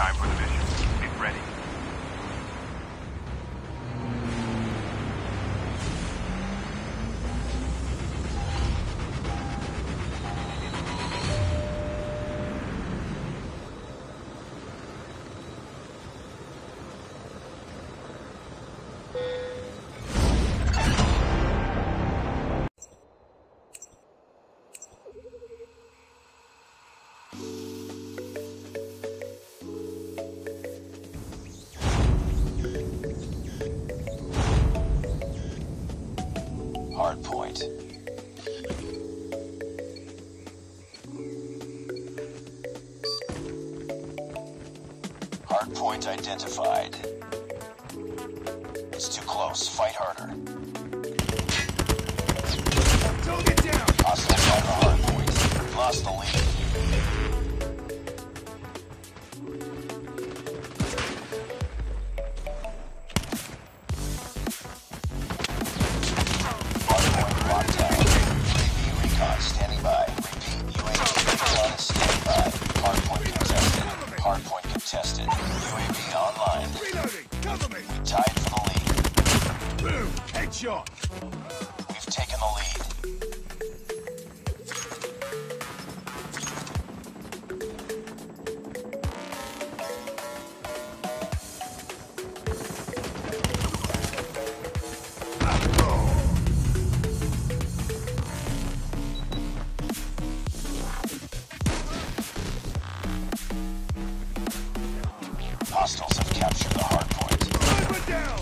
Time for the mission. Get ready. Hardpoint identified. It's too close. Fight harder. Target down! Hostiles on the hardpoint. Lost the lead. Hostiles have captured the. Sniper down!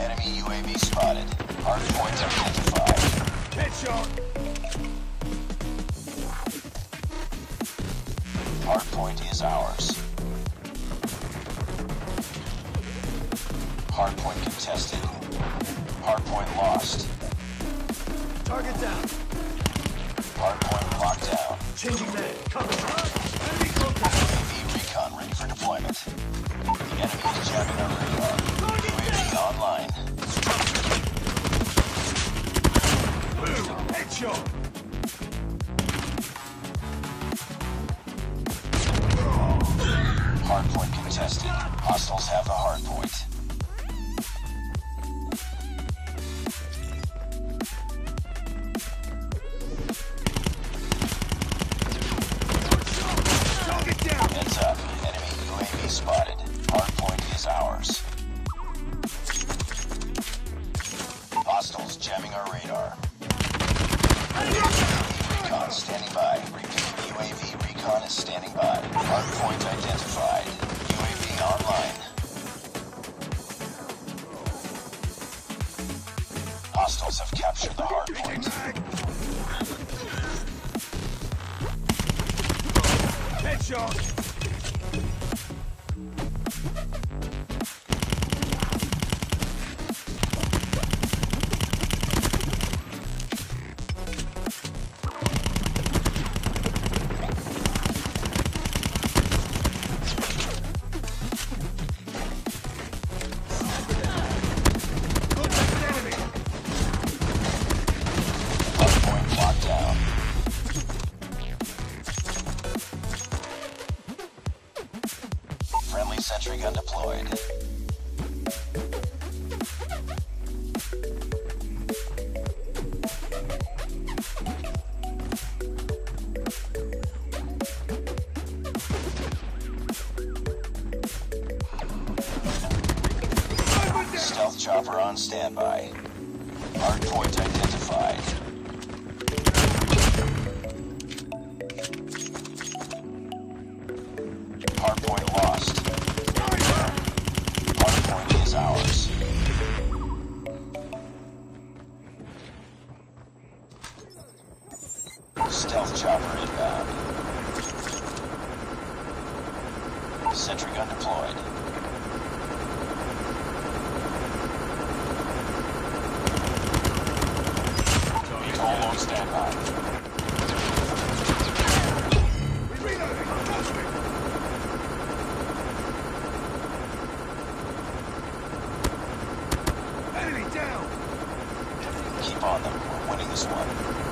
Enemy UAV spotted. Hardpoint identified. Headshot! Hardpoint is ours. Hardpoint contested. Hardpoint lost. Target down! Hardpoint locked down. Changing man! Cover! Enemy contact! UAV recon ready for deployment. The enemy is jamming our radar. UAV online. Boom! Headshot! Hardpoint contested. Hostiles have the hardpoint. Hostiles have captured the hardpoint. Headshot! Sentry gun deployed. Toll on standby. Reloading! Cover me! Enemy down! Keep on them. We're winning this one.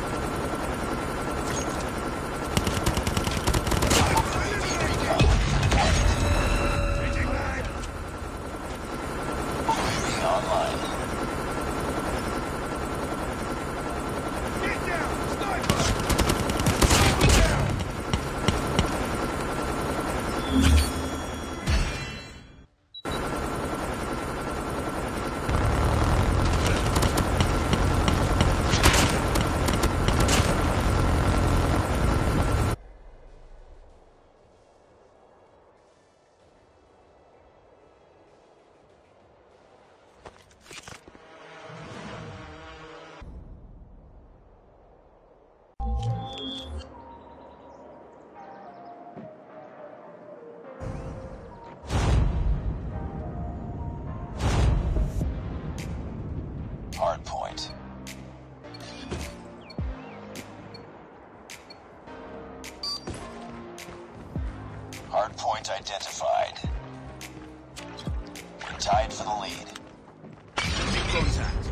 Hardpoint identified. We're tied for the lead. Enemy contact.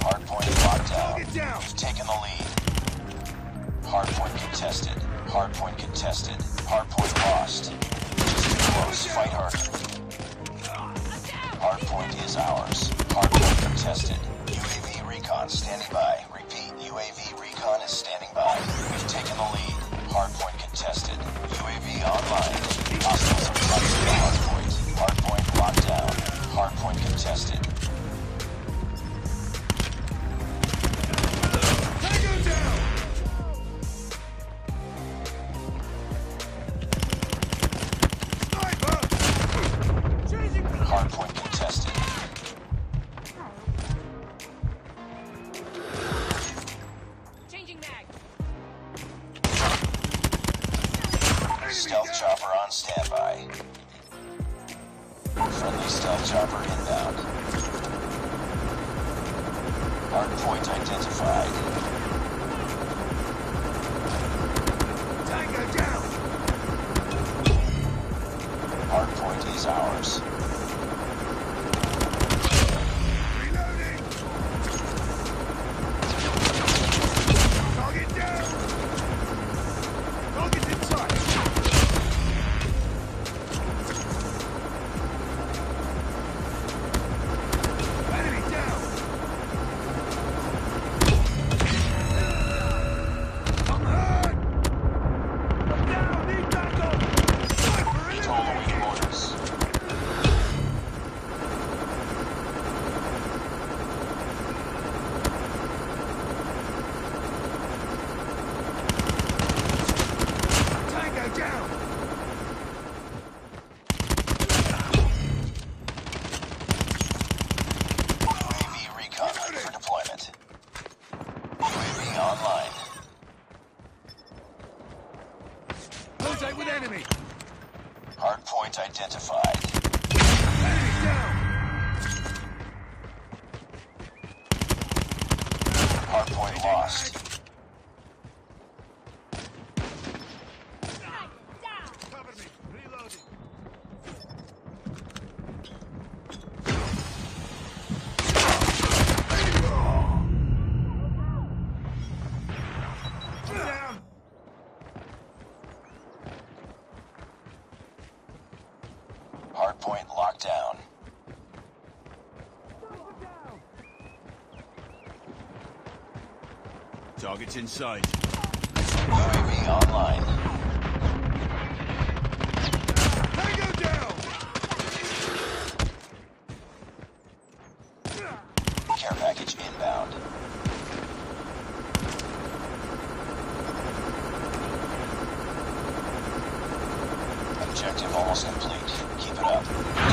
Hardpoint locked down. Down. We've taken the lead. Hardpoint contested. Hardpoint contested. Hardpoint lost. Just too close. Fight harder. Hardpoint is ours. Hardpoint contested. UAV recon standing by. Stealth chopper on standby. Friendly stealth chopper inbound. Hardpoint identified. Tango down. Hardpoint is ours. Hardpoint lost. Hardpoint locked down. Targets in sight. UAV online. Tango down. Care package inbound. Objective almost complete. Keep it up.